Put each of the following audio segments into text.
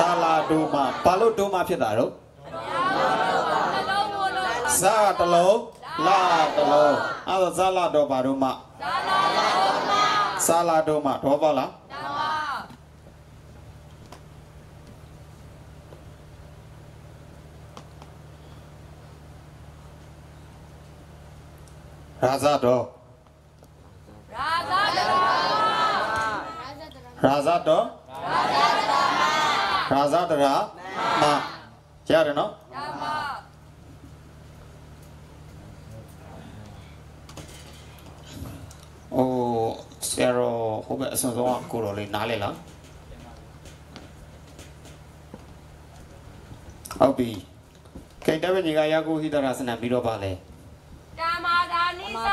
စာလာဒိုမာဘာလို့ဒိုမာဖြစ်တာတော့စာတလုံးလာတလုံးအဲ့ဒါစာလာတော့ဘာတော့မစာလာဒိုမာတော့ပါလားရာဇတော့ရာဇတော့ရာဇတ ရာမရတယ်နော်အိုးဆရာတော်ဟိုဘက်အစွန်ဆုံးကကိုတော်လေးနားလေလားဟုတ်ပြီကိတ္တဝိညီကယာကုဟိတရစနပြီးတော့ပါလေဓမ္မာဒါနိသဘာ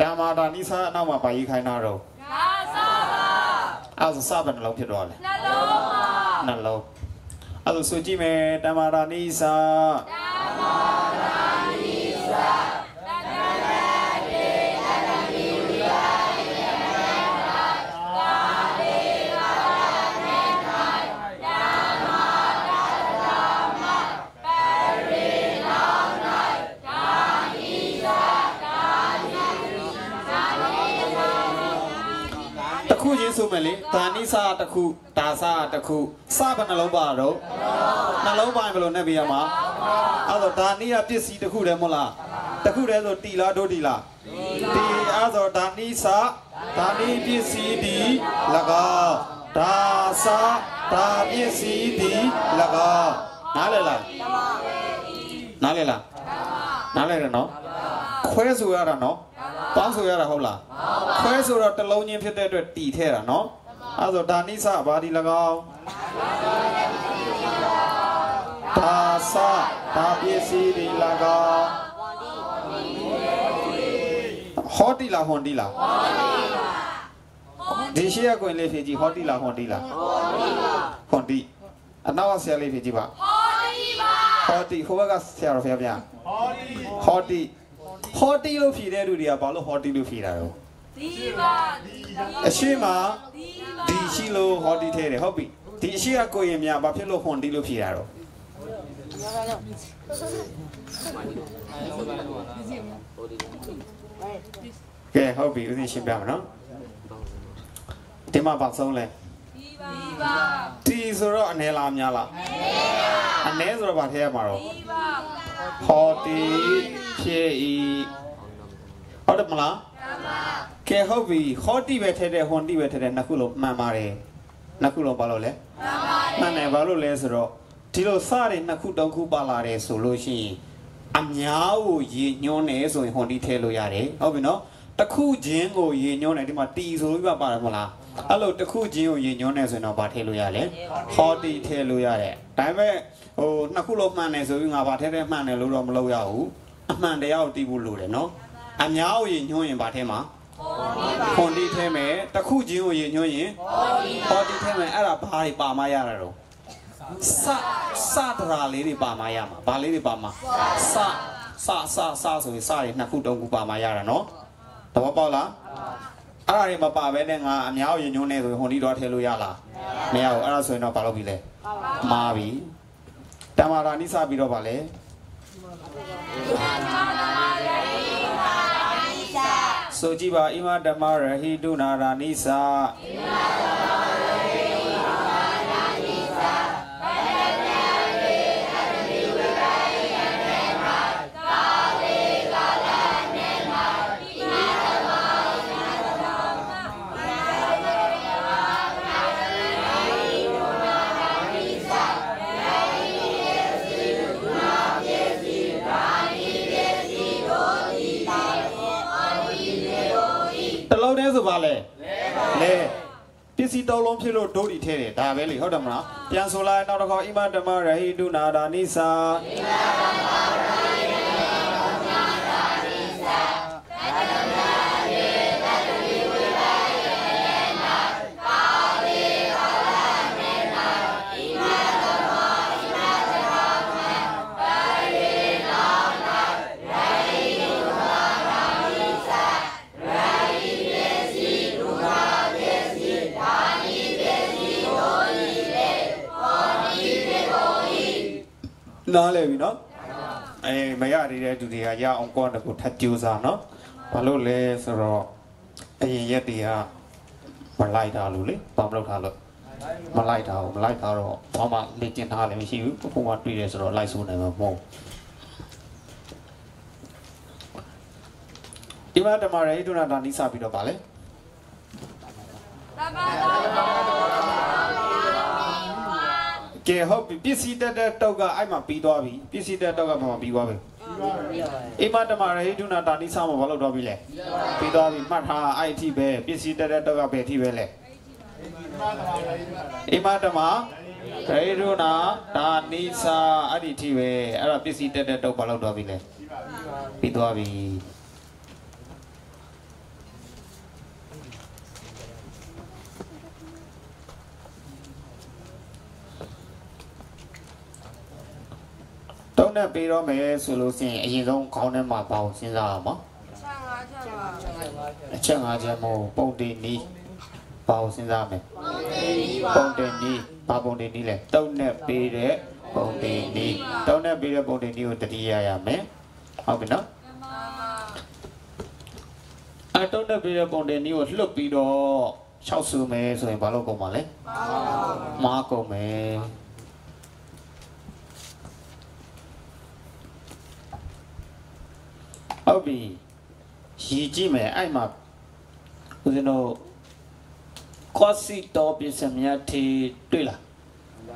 တာမာတာနိစာအနောက်မှာပါရေးခိုင်းတာတော့ဒါသဘာအဲ့ဒါစဘယ်နှလုံးဖြစ်တော့လဲနှလုံးမှာ နှလုံးအဲ့ဒါဆိုကြည့်မယ်တမာတာနိစာဓမ္မာဒါနိသတတရေတတမိဝိယယေနကာလေကာနေ၌ဓမ္မာဒါဓမ္မပရိနော၌ဒါနိသဒါနိဒါနိသတစ်ခုချင်းဆိုမယ်လေဒါနိစာတစ်ခု ဒါစာတစ်ခုစဘယ်နှလုံးပါတော့နှလုံးပါဘယ်လိုနဲ့ပြရမှာအဲ့တော့ဒါနိယပစ္စည်းတစ်ခုတည်းမဟုတ်လားတစ်ခုတည်းဆိုတီလားဒုတီလားတီအဲ့တော့ဒါနိစာဒါနိပစ္စည်းဒီ၎င်းဒါစာဒါပစ္စည်းဒီ၎င်းနားလည်လားနားလည်လားနားလည်တယ်နော်ခွဲဆိုရတာနော်ပေါင်းဆိုရတာဟုတ်လားခွဲဆိုတော့တစ်လုံးချင်းဖြစ်တဲ့အတွက်တီထဲတာနော် အဲ့ဒါဆိုဒါနိစဘာဒီ၎င်းဒါစဒါပစ္စည်းဒီ၎င်းဟောတီလာဟွန်တီလာဒီရှိရကွင်လေးဖြေကြည့်ဟောတီလာဟွန်တီလာဟွန်တီအနောက်ကဆရာလေးဖြေကြည့်ပါဟောဒီပါဟောတီဟိုဘက်ကဆရာတော်ဖျားဗျာဟောတီဟောတီလို့ဖြေတဲ့လူတွေကဘာလို့ဟောတီလို့ဖြေတာတော့ ဒီပါဒီအရှိမဒီပါဒီရှိလို့ဟောတီထဲတယ်ဟုတ်ပြီဒီအရှိကကိုရင်များဘာဖြစ်လို့ဟွန်တီလို့ဖြေတာတော့ကဲဟုတ်ပြီဦးဇင်းရှင်းပြမယ်နော်ဒီမှာပါဆုံးလဲဒီပါဒီပါတီဆိုတော့အ ਨੇ လားများလားအ ਨੇ ဆိုတော့ဗာထဲရမှာတော့ဒီပါဟောတီဖြစ်ဤဟုတ်တယ်မလား ကဲဟုတ်ပြီဟောတီပဲထဲတဲ့ဟွန်တီပဲထဲတဲ့နှစ်ခုလုံးမှန်ပါတယ်နှစ်ခုလုံးဘာလို့လဲမှန်တယ်ဘာလို့လဲဆိုတော့ဒီလိုစတဲ့နှစ်ခုတုံးခုပါလာတယ်ဆိုလို့ရှိရင်အများကိုရေညွှန်းတယ်ဆိုရင်ဟွန်တီထဲလို့ရတယ်ဟုတ်ပြီနော်တစ်ခုချင်းကိုရေညွှန်းတယ်ဒီမှာတီဆိုပြီးပါပါတယ်မဟုတ်လားအဲ့လိုတစ်ခုချင်းကိုရေညွှန်းတယ်ဆိုရင်တော့ဗာထဲလို့ရလဲဟောတီထဲလို့ရတယ်ဒါပေမဲ့ဟိုနှစ်ခုလုံးမှန်တယ်ဆိုပြီးငါဗာထဲထဲမှန်တယ်လို့တော့မလုပ်ရဘူးအမှန်တရားကိုတီးဖို့လိုတယ်နော်အများကိုရေညွှန်းရင်ဗာထဲမှာ ဟွန်တီထဲမယ်တစ်ခုချင်းကိုရေညွှန်းရင်ဟောတီထဲမယ်အဲ့ဒါဘာတွေပါမရတာတော့စစတရာလေးတွေပါမရမှာဘာလေးတွေပါမှာစစစစဆိုရင်စတွေနှစ်ခုတုံးခုပါမရတာနော်သဘောပေါက်လားအဲ့ဒါတွေမပါဘဲနဲ့ငါအများကိုရေညွှန်းနေဆိုရင်ဟွန်တီတော့ထဲလို့ရလားမရဘူးအဲ့ဒါဆိုရင်တော့ဘာလုပ်ပြီလဲမှားပြီတမရာနိစပြီးတော့ဗာလဲ ဆိုကြည့်ပါဣမဓမ္မရဟိတုနာရာနိသတလုံးတည်း ဆိုပါလေလေပစ္စည်းတောင်းလုံးဖြစ်လို့ဒုတ်ဤထဲတယ်ဒါပဲလေဟုတ်တယ်မလားပြန်ဆိုလိုက်နောက်တစ်ခေါက်ဣမဓမ္မရဟိတုနာရာနိသတ နားလဲပြီနော်အေးမရသေးတဲ့သူတွေကရအောင်ကောတကူထပ်ကြိုးစားနော်ဘာလို့လဲဆိုတော့အရင်ရက်တွေကမလိုက်တာလို့လေဘာမလုပ်ထားလို့မလိုက်တာဘူးမလိုက်တာတော့ဘာမှလေ့ကျင့်ထားလည်းမရှိဘူးဘုံကတွေ့တယ်ဆိုတော့လိုက်ဆိုးနိုင်မှာမဟုတ်ဒီမှာတမရဟိတုနာတာနိစပြီးတော့ဗာလဲသမသာဝါ ကဲဟုတ်ပြီပစ္စည်းတက်တဲ့တောက်ကအဲ့မှာပြီးသွားပြီပစ္စည်းတက်တောက်ကမှပြီးသွားပြီအိမ်မတမရဟိတုနာတာနိစမှာဘာလို့တော့ပြီလဲပြီးသွားပြီမှတ်ထားအဲ့အထိပဲပစ္စည်းတက်တဲ့တောက်ကပဲအထိပဲလဲအိမ်မတမရေရုနာဒါနိစာအဲ့ဒီအထိပဲအဲ့တော့ပစ္စည်းတက်တဲ့တောက်ဘာလို့တော့ပြီလဲပြီးသွားပြီ တုံးနဲ့ပြီးတော့မယ်ဆိုလို့ရှိရင်အရင်ဆုံးခေါင်းထဲမှာပါအောင်စဉ်းစားအောင်ပါချက်ငါချက်ပါအချက်ငါးချက်မို့ပုံတင်နီးပါအောင်စဉ်းစားမယ်ပုံသေးနီးပါပုံတင်နီးလဲတုံးနဲ့ပြီးတဲ့ပုံတင်နီးတုံးနဲ့ပြီးတဲ့ပုံတင်နီးကိုတတိယရမယ်ဟုတ်ပြီနော်သမအဲတုံးနဲ့ပြီးတဲ့ပုံတင်နီးကိုလှုပ်ပြီးတော့၆ဆူမယ်ဆိုရင်ဘာလို့ကုန်ပါလဲမားကုန်မယ် ဟုတ်ပြီရည်ကြည့်မယ်အဲ့မှာဦးဇင်းတို့ကော့စီတော်ပြင်စမြတ်ထေတွေ့လားပြ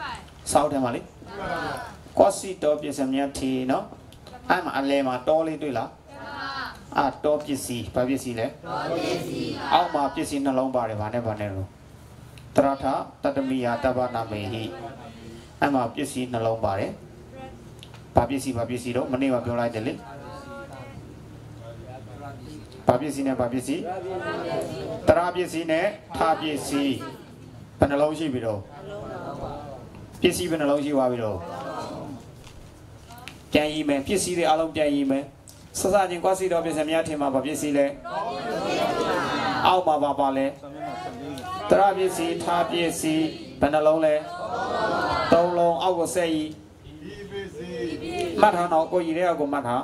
ပါစောက်တယ်မှာလေကော့စီတော်ပြင်စမြတ်ထေနော်အဲ့မှာအလဲမှာတောလေးတွေ့လားအာတောပစ္စည်းဘာပစ္စည်းလဲအောက်မှာပစ္စည်းနှလုံးပါတယ်ဗာနဲ့ဗာနဲ့လို့တရထတတမိယာတဗ္ဗနာမေဟိအဲ့မှာပစ္စည်းနှလုံးပါတယ်ဘာပစ္စည်းဘာပစ္စည်းတော့မနေ့ကပြောလိုက်တယ်လေ ဘာပစ္စည်းနဲ့ဘာပစ္စည်းတရပစ္စည်းနဲ့ထာပစ္စည်းဘယ်နှလုံးရှိပြီတော့ပစ္စည်းဘယ်နှလုံးရှိသွားပြီတော့ပြန်ရည်မယ်ပစ္စည်းတွေအလုံးပြန်ရည်မယ်စစချင်းကွာစီတော်ပစ္စည်းများထင်မှာဘာပစ္စည်းလဲအောက်မှာပါပါလဲတရပစ္စည်းထာပစ္စည်းဘယ်နှလုံးလဲသုံးလုံးအောက်ကိုဆက်ရည်မှတ်ထားတော့ကိုရည်တဲ့အောက်ကိုမှတ်ထား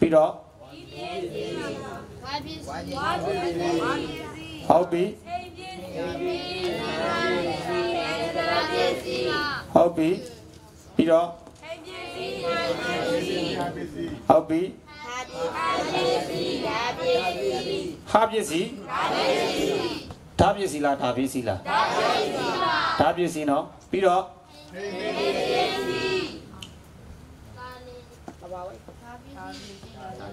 ပြီးတော့ဝါ ပစ္စည်းဝါပစ္စည်းဝါပစ္စည်းဟုတ်ပြီအိမ်ပစ္စည်းအိမ်ပစ္စည်းသရပစ္စည်းဟုတ်ပြီပြီးတော့အိမ်ပစ္စည်းအိမ်ပစ္စည်းဟုတ်ပြီဟာပစ္စည်းဟာပစ္စည်းဟာပစ္စည်းဟာပစ္စည်းဓာပစ္စည်းလားဓာပစ္စည်းလားဓာ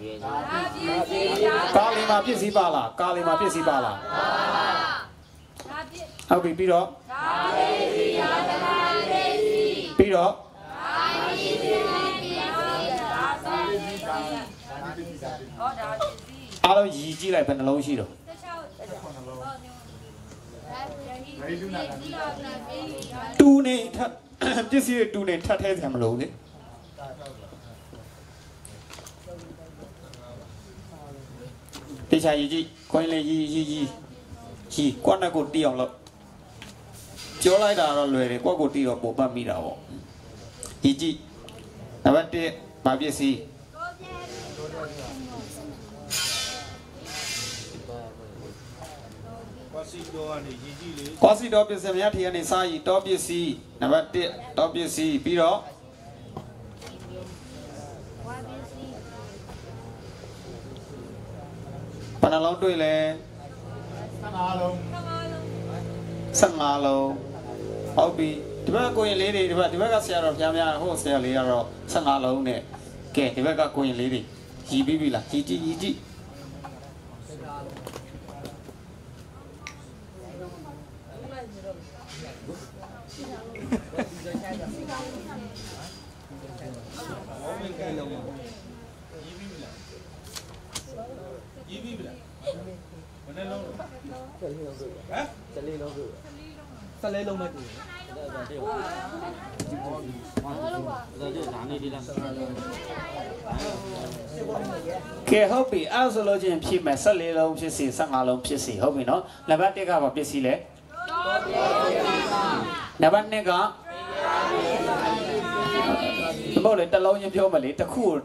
ပစ္စည်းနော်ပြီးတော့ဟာပစ္စည်းဟာကာလီမှာပစ္စည်းပါလားကာလီမှာပစ္စည်းပါလားဟာပစ္စည်းဟုတ်ပြီပြီးတော့ဟာပစ္စည်းဟာသရပစ္စည်းပြီးတော့ဟာပစ္စည်းဟာပစ္စည်းဟာပစ္စည်းဟောဒါပစ္စည်းအားလုံးရည်ကြည့်လိုက်ဘယ်နှလုံးရှိတော့တခြားတခြားဟောညောဒါရီဒီနာနာဒီနာဒီဟာတူနေထပ်ပစ္စည်းတွေတူနေထပ်ထဲဆံမလို့လေ တေချာရည်ကြည့်ခွင်းလေးရည်ရည်ရည်ရည်ကွက်နဲ့ကိုတီးအောင်လို့ပြောလိုက်တာတော့လွယ်တယ်ကွက်ကိုတီးတော့ပုံပတ်မိတာပေါ့ရည်ကြည့်နံပါတ်1ဘာပစ္စည်းကွာစီတော်ကနေရည်ကြည်လေကွာစီတော့ပစ္စည်းများထီကနေစာရီတော့ပစ္စည်းနံပါတ်1တော့ပစ္စည်းပြီးတော့ ဘယ်နှလုံးတွေ့လဲအားလုံး15လုံးဟုတ်ပြီဒီဘက်ကကိုရင်လေးတွေဒီဘက်ဒီဘက်ကဆရာတော်ဖျားများဟိုဆရာလေးကတော့15လုံးနဲ့ကဲဒီဘက်ကကိုရင်လေးတွေရီးပြီးပြီလားရီးကြည့်ရီးကြည့် ရည်ပြီလားဘယ်နှလုံးဟမ်စလေးလုံးပဲတူတယ်ဒါကြောင့်ဒါနေဒီလားကဲဟုတ်ပြီအဲ့ဆိုလို့ချင်းဖြည့်မယ်14လုံးဖြစ်စီ15လုံးဖြစ်စီဟုတ်ပြီနော်နံပါတ်1ကဘာပစ္စည်းလဲနံပါတ်2ကမဟုတ်လေတစ်လုံးချင်းပြောမလေတစ်ခုကို